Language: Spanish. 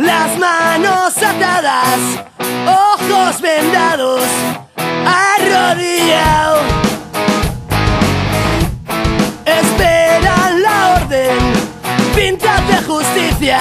Las manos atadas, ojos vendados, arrodillado. Esperan la orden, pintas de justicia.